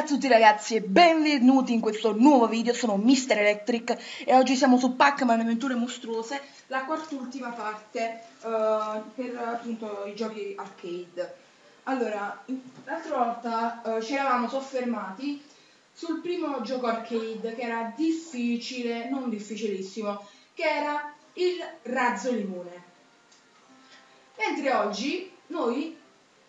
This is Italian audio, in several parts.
a tutti ragazzi e benvenuti in questo nuovo video, sono Mr. Electric e oggi siamo su Pac-Man Avventure Mostruose, la quart'ultima parte uh, per appunto i giochi arcade. Allora, l'altra volta uh, ci eravamo soffermati sul primo gioco arcade che era difficile, non difficilissimo, che era il razzo limone. Mentre oggi noi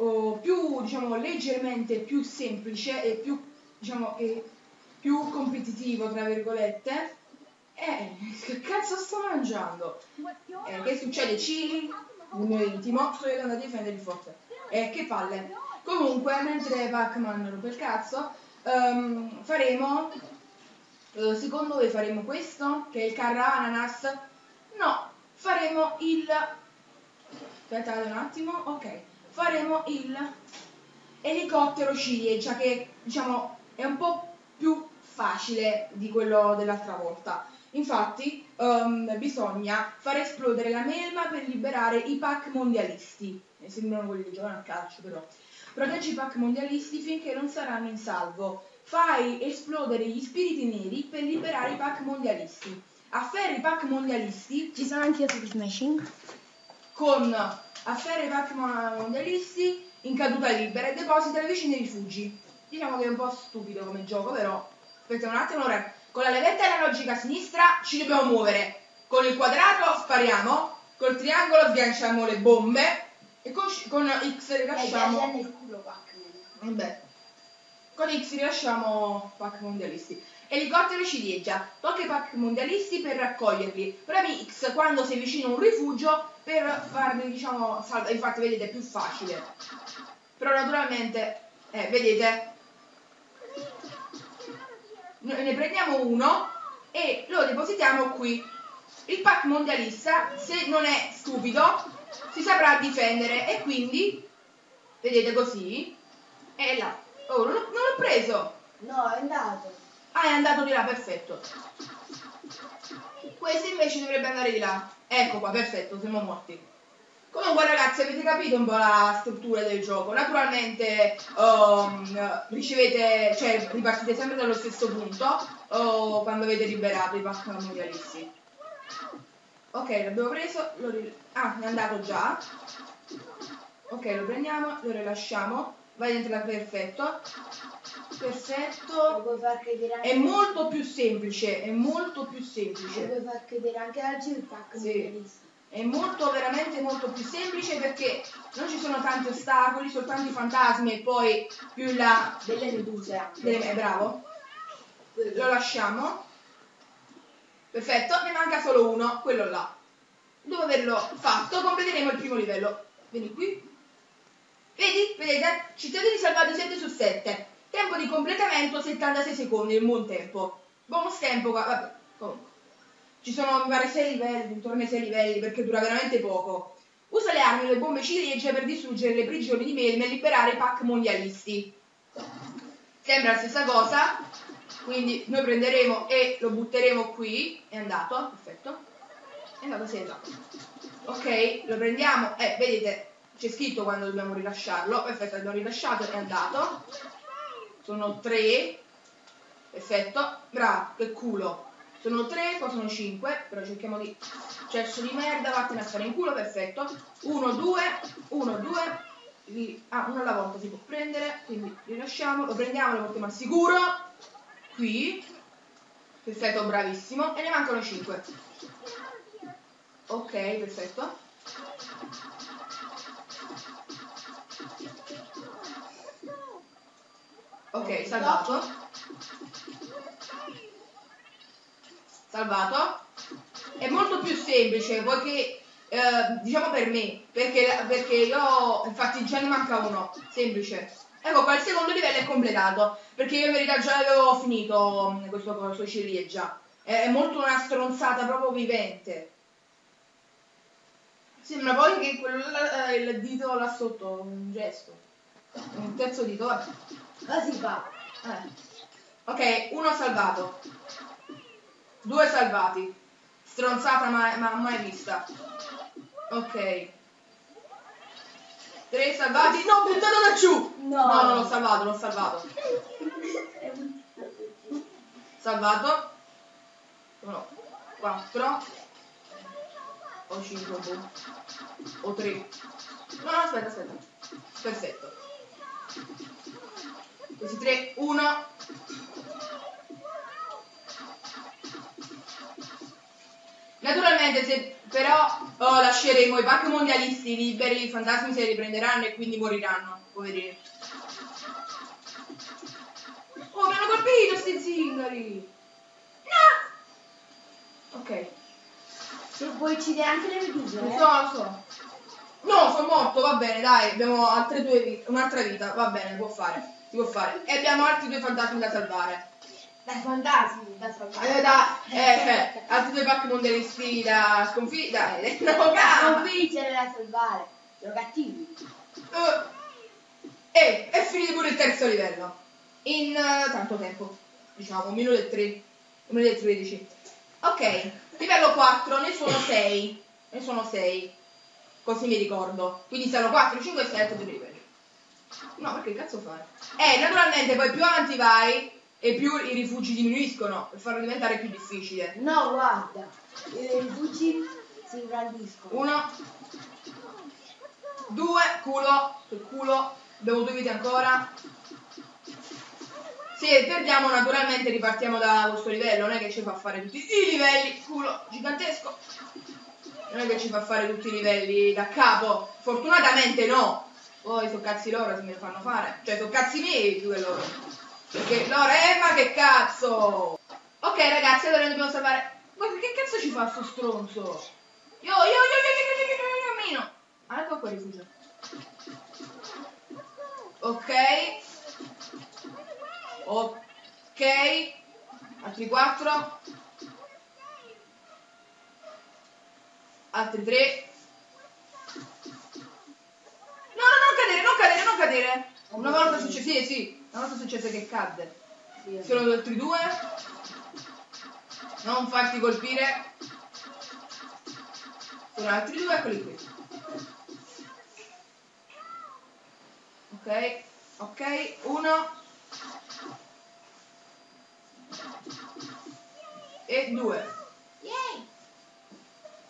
o più diciamo leggermente più semplice e più diciamo e più competitivo tra virgolette eh che cazzo sto mangiando? Eh, che succede chili? Il mio intimo sto andando a difendere il forte. Eh che palle. Comunque mentre Pac-Man rompe il cazzo um, faremo uh, secondo voi faremo questo? Che è il carro ananas? No. Faremo il aspettate un attimo ok faremo il elicottero ciliegia che diciamo è un po' più facile di quello dell'altra volta. Infatti um, bisogna far esplodere la melma per liberare i pack mondialisti. Mi sembrano quelli che giocano a calcio però. Proteggi i pack mondialisti finché non saranno in salvo. Fai esplodere gli spiriti neri per liberare i pack mondialisti. Afferri i pack mondialisti. Ci sono anche su Smashing. Con afferra i mondialisti in caduta libera e deposita le vicine rifugi. Diciamo che è un po' stupido come gioco, però aspetta un attimo, ora con la levetta analogica a sinistra ci dobbiamo muovere, con il quadrato spariamo, col triangolo sganciamo le bombe e con, con X rilasciamo... Eh, nel culo Pac-Man. Vabbè. Con X rilasciamo pack mondialisti. Elicottero ciliegia. Tocca i pack mondialisti per raccoglierli. Premi X quando sei vicino a un rifugio per farli, diciamo, salvare. Infatti, vedete, è più facile. Però naturalmente, eh, vedete, ne prendiamo uno e lo depositiamo qui. Il pack mondialista, se non è stupido, si saprà difendere e quindi, vedete così, è là. Oh, non l'ho preso! No, è andato. Ah, è andato di là, perfetto. Questo invece dovrebbe andare di là. Ecco qua, perfetto, siamo morti. Comunque ragazzi avete capito un po' la struttura del gioco. Naturalmente um, ricevete, cioè ripartite sempre dallo stesso punto uh, quando avete liberato i pack mondialisti. Ok, l'abbiamo preso, lo ah, è andato già. Ok, lo prendiamo, lo rilasciamo. Vai dentro la perfetto perfetto. È molto più semplice è molto più semplice. Puoi far vedere anche oggi il pack sì. è molto veramente molto più semplice perché non ci sono tanti ostacoli soltanto i fantasmi e poi più in là delle meduse. Delle, bravo. Lo lasciamo. Perfetto ne manca solo uno quello là. Dopo averlo fatto completeremo il primo livello. Vieni qui. Vedi vedete cittadini salvati 7 su 7 Tempo di completamento 76 secondi, un buon tempo. Bonus tempo, vabbè, comunque. Ci sono, mi pare, 6 livelli, intorno ai 6 livelli, perché dura veramente poco. Usa le armi e le bombe ciliegie per distruggere le prigioni di melme e liberare i pack mondialisti. Sembra la stessa cosa, quindi noi prenderemo e lo butteremo qui. È andato, perfetto. È andato, sì, esatto. Ok, lo prendiamo, eh, vedete, c'è scritto quando dobbiamo rilasciarlo. Perfetto, l'abbiamo rilasciato, è andato sono 3 perfetto. Bravo che culo. Sono 3 qua sono 5 però cerchiamo di cesso di merda vattene a stare in culo perfetto. 1 2 1 2 ah uno alla volta si può prendere quindi rilasciamo lo prendiamo lo portiamo al sicuro. Qui. Perfetto bravissimo. E ne mancano 5 ok perfetto Ok, salvato. Salvato. È molto più semplice, poiché, eh, diciamo per me, perché, perché io, infatti già ne manca uno, semplice. Ecco qua, il secondo livello è completato, perché io in verità già l'avevo finito mm, questo coso ciliegia. È molto una stronzata proprio vivente. Sembra poi che quello là, il dito là sotto, un gesto. Un terzo dito, vabbè. Così fa. Eh. Ok, uno salvato. Due salvati. Stronzata ma, ma mai vista. Ok. Tre salvati. No, buttato da giù! No. No, non l'ho salvato, l'ho salvato. salvato. Sono 4 o 5 boh. o 3. No, no, aspetta, aspetta. Perfetto. Questi 3, 1. Naturalmente, se però oh, lasceremo i pack mondialisti liberi, i fantasmi se li riprenderanno e quindi moriranno, poverini. Oh, mi hanno colpito sti zingari! No! Ok, Se puoi uccidere anche le meduse, lo so, lo so. No, sono morto, va bene, dai, abbiamo altre due vite, un'altra vita, va bene, può fare, si può fare. E abbiamo altri due fantasmi da salvare. Dai fantasmi, da salvare. Eh, da, eh, cioè, altri due pack mondialisti da sconfiggere. No, Non calma. vincere da salvare. Sono cattivi. Eh, E è finito pure il terzo livello. In eh, tanto tempo. Diciamo, un minuto e tre. Un minuto e tredici. Ok, livello 4, ne sono 6. Ne sono 6. Così mi ricordo. Quindi sono 4, 5 e 7 due livelli. No, perché cazzo fare? Eh, naturalmente poi più avanti vai e più i rifugi diminuiscono per farlo diventare più difficile. No, guarda. I rifugi si ingrandiscono. Uno, due, culo, che culo, abbiamo due vite ancora. Se perdiamo naturalmente ripartiamo da questo livello, non è che ci fa fare tutti i livelli, culo gigantesco. Non è che ci fa fare tutti i livelli da capo, fortunatamente no. Poi sono cazzi loro se me lo fanno fare, cioè sono cazzi miei più che loro. Perché loro, eh ma che cazzo! Ok ragazzi, allora dobbiamo salvare... Ma che cazzo ci fa sto stronzo? Io, io, io, io, io, io, io, io, io, io. Ah, ecco qua rifugio. Ok. Ok. Altri quattro. Altri tre. Cadere. Una volta successe, sì, sì, una volta successe che cadde. Sì, Sono altri due. Non farti colpire. Sono altri due, eccoli qui. Ok, ok, uno. E due.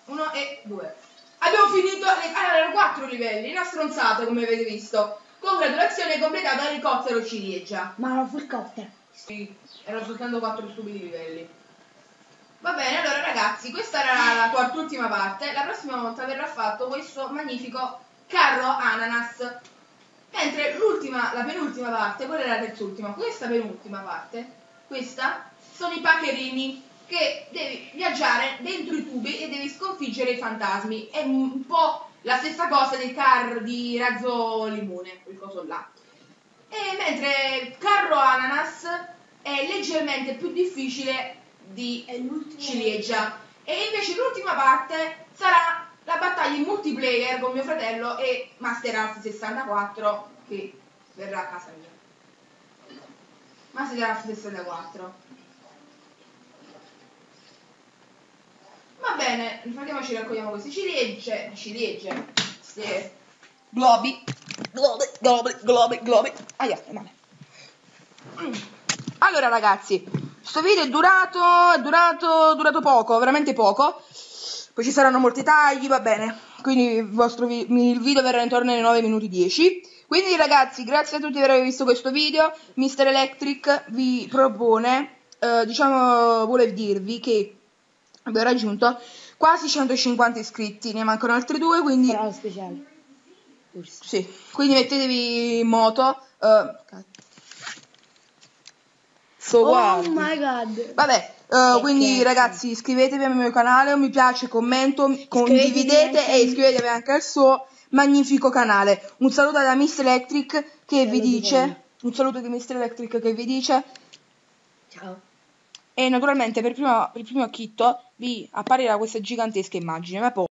Uno e due. Abbiamo finito, allora erano quattro livelli, una stronzata come avete visto. Congratulazioni, hai completato l'elicottero ciliegia. Ma lo furcotter. Sì, erano soltanto quattro stupidi livelli. Va bene, allora ragazzi, questa era la quart'ultima parte. La prossima volta verrà fatto questo magnifico carro ananas. Mentre l'ultima, la penultima parte, quella è la terz'ultima, questa penultima parte, questa, sono i pacherini che devi viaggiare dentro i tubi e devi sconfiggere i fantasmi. È un po' la stessa cosa del car di razzo limone, quel coso là. E mentre Carro Ananas è leggermente più difficile di ciliegia. E invece l'ultima parte sarà la battaglia in multiplayer con mio fratello e Master Arts 64 che verrà a casa mia. Master Arts 64. Va bene, frattempo ci raccogliamo queste ciliegie, ciliegie, queste globi, globi, globi, globi, globi. Aia, male. Mm. Allora ragazzi, questo video è durato, è durato, durato poco, veramente poco. Poi ci saranno molti tagli, va bene. Quindi il, vostro vi- il video verrà intorno ai 9 minuti 10. Quindi ragazzi, grazie a tutti per aver visto questo video. Mr. Electric vi propone, eh, diciamo, vuole dirvi che abbiamo raggiunto quasi 150 iscritti, ne mancano altri due, quindi lo speciale. Forse. sì, quindi mettetevi in moto. eh, so Oh guardi. my god. Vabbè, eh, Che quindi cazzo. ragazzi iscrivetevi al mio canale, un mi piace, commento, condividete anche- e iscrivetevi anche al suo magnifico canale. Un saluto da Miss Electric che vi Saluti dice, voi. un saluto di Mr. Electric che vi dice Ciao. e naturalmente per primo, per primo acchitto vi apparirà questa gigantesca immagine, ma poi